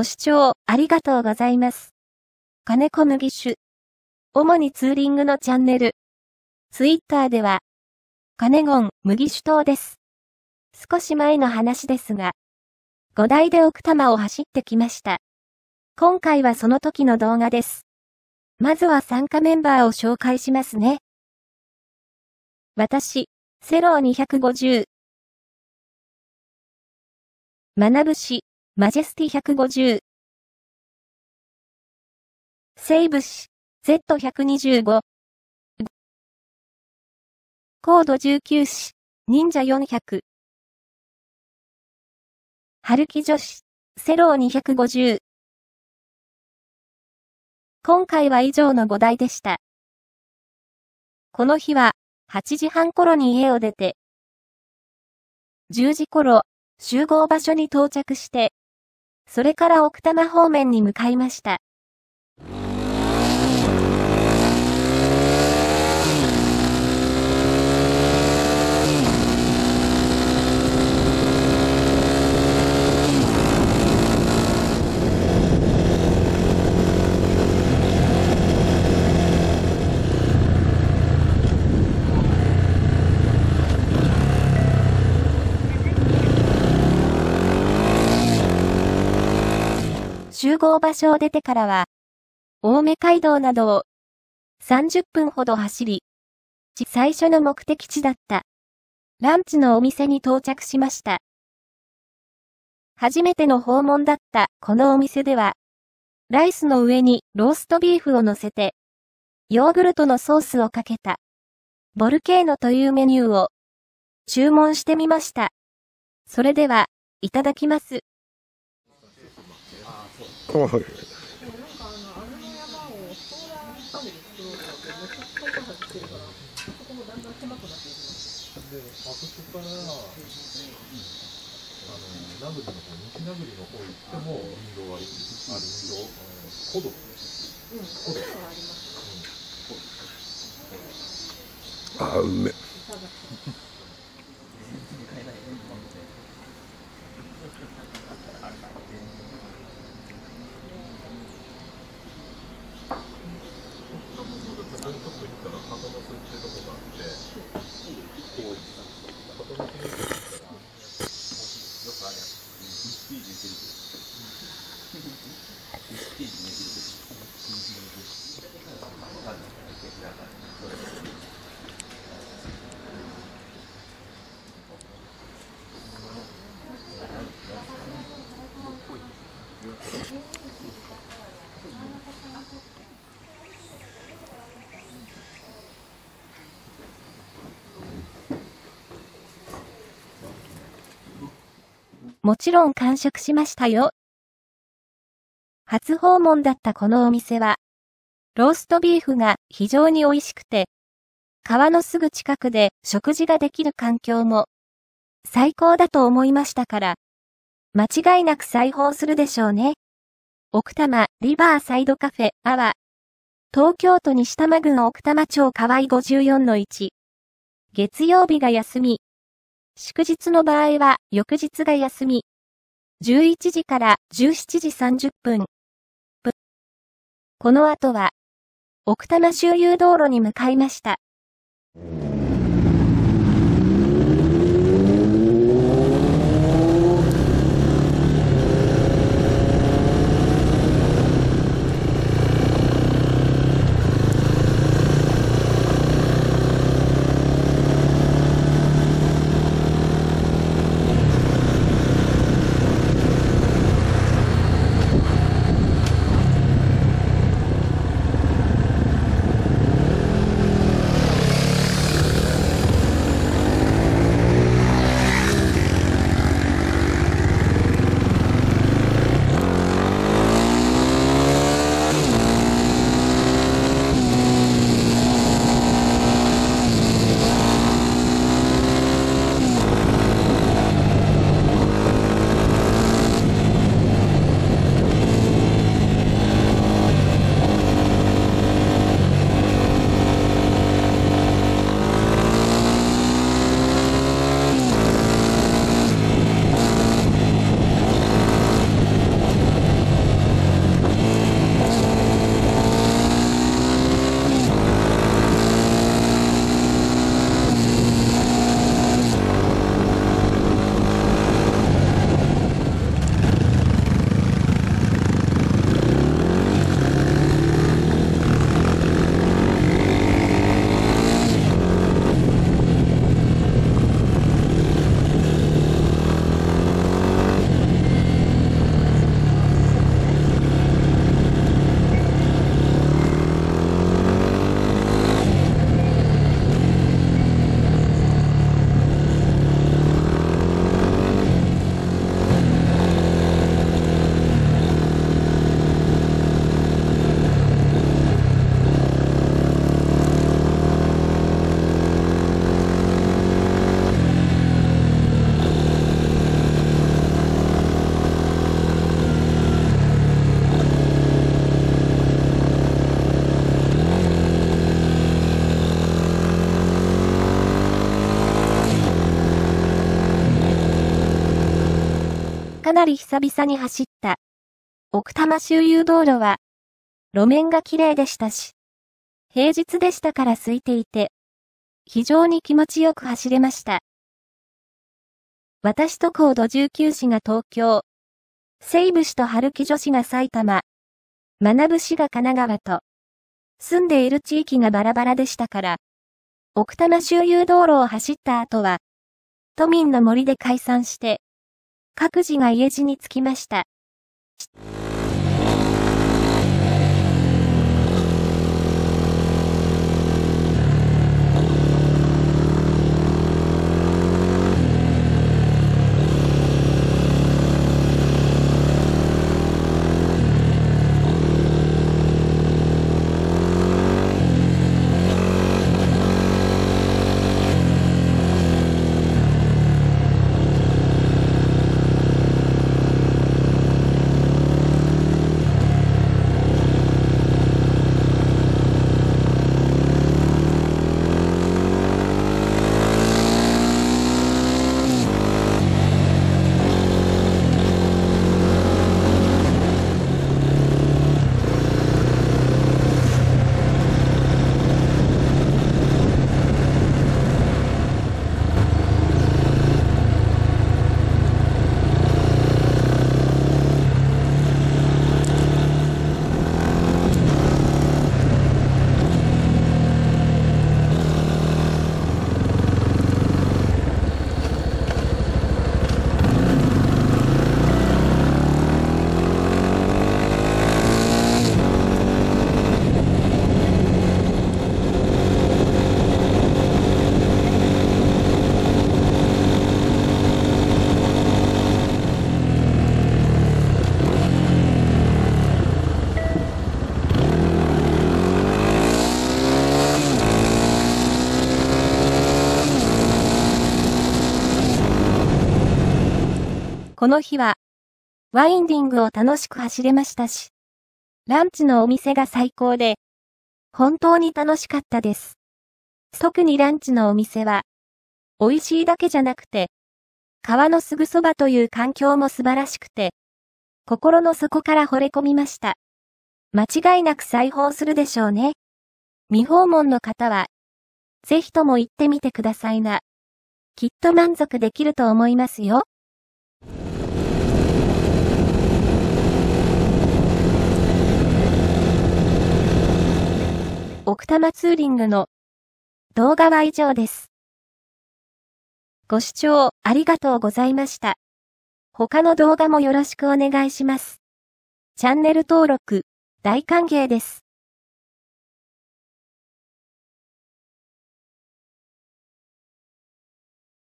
ご視聴ありがとうございます。金子麦酒。主にツーリングのチャンネル。ツイッターでは、金ゴン麦酒島です。少し前の話ですが、5台で奥多摩を走ってきました。今回はその時の動画です。まずは参加メンバーを紹介しますね。私、セロー250。学ぶし、マジェスティ150。セイブシ、Z125。コード19子、忍者400。春木女子、セロー250。今回は以上の5台でした。この日は、8時半頃に家を出て、10時頃、集合場所に到着して、それから奥多摩方面に向かいました。集合場所を出てからは、青梅街道などを30分ほど走り、最初の目的地だったランチのお店に到着しました。初めての訪問だったこのお店では、ライスの上にローストビーフを乗せて、ヨーグルトのソースをかけた、ボルケーノというメニューを注文してみました。それでは、いただきます。はい。で、あそこから、あの、名栗の方、西名栗の方行っても、運動はある、運動、古道。古道。あ、うめ。もちろん完食しましたよ。初訪問だったこのお店は、ローストビーフが非常に美味しくて、川のすぐ近くで食事ができる環境も最高だと思いましたから、間違いなく再訪するでしょうね。奥多摩リバーサイドカフェアワ東京都西多摩郡奥多摩町河合54-1月曜日が休み祝日の場合は翌日が休み。11時から17時30分。この後は、奥多摩周遊道路に向かいました。かなり久々に走った。奥多摩周遊道路は、路面が綺麗でしたし、平日でしたから空いていて、非常に気持ちよく走れました。私とコード19市が東京、西部市と春木女市が埼玉、学ぶ市が神奈川と、住んでいる地域がバラバラでしたから、奥多摩周遊道路を走った後は、都民の森で解散して、各自が家路につきました。この日は、ワインディングを楽しく走れましたし、ランチのお店が最高で、本当に楽しかったです。特にランチのお店は、美味しいだけじゃなくて、川のすぐそばという環境も素晴らしくて、心の底から惚れ込みました。間違いなく再訪するでしょうね。未訪問の方は、ぜひとも行ってみてくださいな。きっと満足できると思いますよ。奥多摩ツーリングの動画は以上です。ご視聴ありがとうございました。他の動画もよろしくお願いします。チャンネル登録大歓迎です。